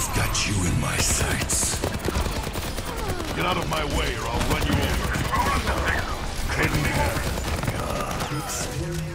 I've got you in my sights. Get out of my way or I'll run you over. Couldn't. Experience